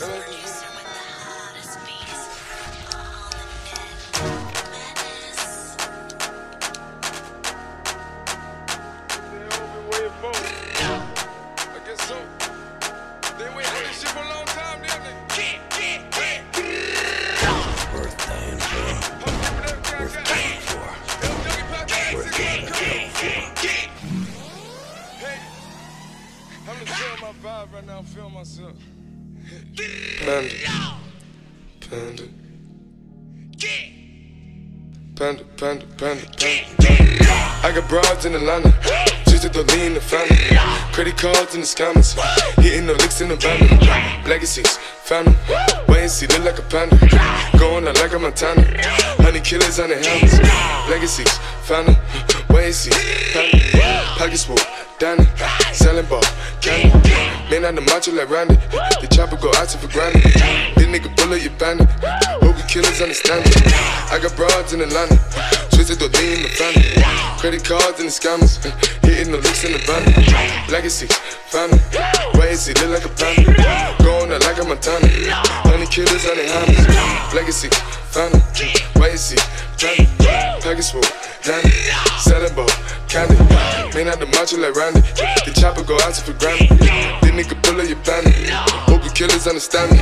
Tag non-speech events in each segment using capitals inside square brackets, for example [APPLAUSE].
I'm just feeling my vibe right now. I'm feeling myself. Panda. Panda. Panda, panda, panda, panda. I got broads in Atlanta. Just to lean in the family. Credit cards in the scammers. Hitting the licks in the van. Legacies, family. Wait and see, look like a panda. Going out like a Montana. Honey killers on the helmets. Legacies, family. Wait and see, Pockets full, Danny. Selling ball, candy. Man on the macho like Randy. The chopper go out for granted. This nigga bullet, you bandit. Hope you killers understand it. I got broads in Atlanta. Twisted the lean in the family. Credit cards and the scammers. [LAUGHS] Hitting the licks in the van. Legacy, family. And see, look like a panda. Going out like a Montana. Honey killers on the hammers. Legacy, family. Wait and see, family. Package full, Danny. Selling ball, candy. Man out the macho like Randy. The chopper go out for granted. This nigga pull up your bandit. Hope you killers understand me.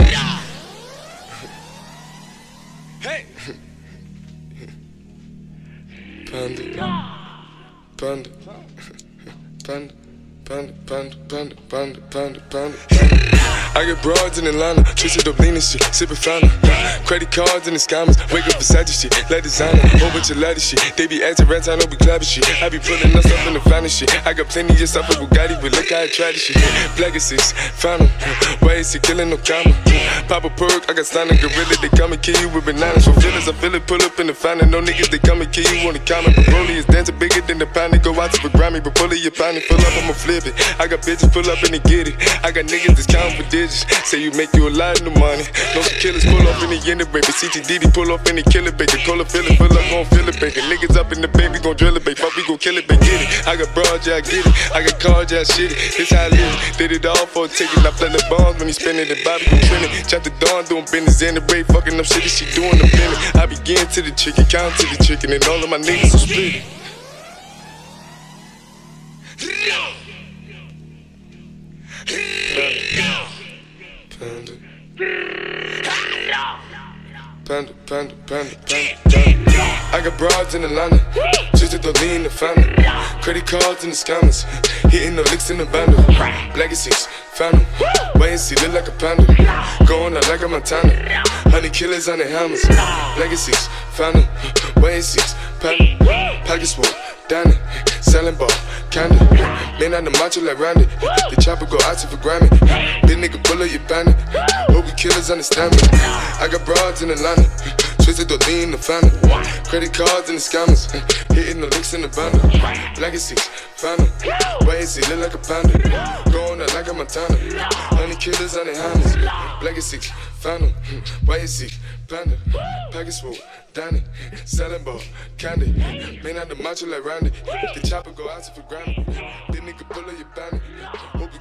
Hey, Panda. Panda. Panda. Panda, panda, panda, panda, panda, panda. I get broads in Atlanta, twisted up lean and shit, sippin'. Credit cards and the scammers, wake up beside shit, let designer, whole bunch of ladder shit. They be acting rats, I know we clapping shit. I be pulling us up in the finest shit. I got plenty of stuff with Bugatti, but look how I try this shit. Found 'em. Why is he killing no comma? Pop a perk, I got stunning gorilla, they come and kill you with bananas. For feelings, I feel it, pull up in the fountain. No niggas, they come and kill you on the. But Broly is dancing bigger than the. They go out to the Grammy, but pull it, your pound, full up, I'ma flip it. I got bitches pull up and they get it. I got niggas that's counting for digits. Say you make you a lot of money. No killers pull up in the end of baby. CTDD pull up in the killer baby. Call feel it, fill up, gon' feel it, baby. Niggas up in the baby, gon' drill it, baby. Fuck, we gon' kill it, baby. Get it. I got broad, yeah, I get it. I got cards, yeah, shit it. This how I live. Did it all for a ticket. I play the bombs when he spinning the Bobby gon' trend it. Chop the dawn, doing business in the break. Fucking up shit, she doing the minute. I begin to the chicken, count to the chicken, and all of my niggas are split. Panda. Panda, panda, panda, panda. I got broads in Atlanta, just to lean in the family. Credit cards in the scammers, hitting the licks in the bundle. Legacies, 'em. Wait and see, look like a panda. Going out like a Montana. Honey killers on the hammers. Legacies, 'em. Wait and see, panda. Pockets full, Danny. Selling ball, candy. Man on the macho like Randy. The chopper go out to for Grammy. This nigga pull you bandit. Hope you killers understand me. I got broads in Atlanta. Twisted the lean the family. Credit cards and the scammers. [LAUGHS] Hitting the licks in the bundle. Legacies. Wait and see, look like a panda. Going out like a Montana. Honey killers on the hammers. 'em. Wait and see, panda. Package full, Danny. Selling ball, candy. Man out the macho like Randy. The chopper go out to for granted. This nigga pull up your you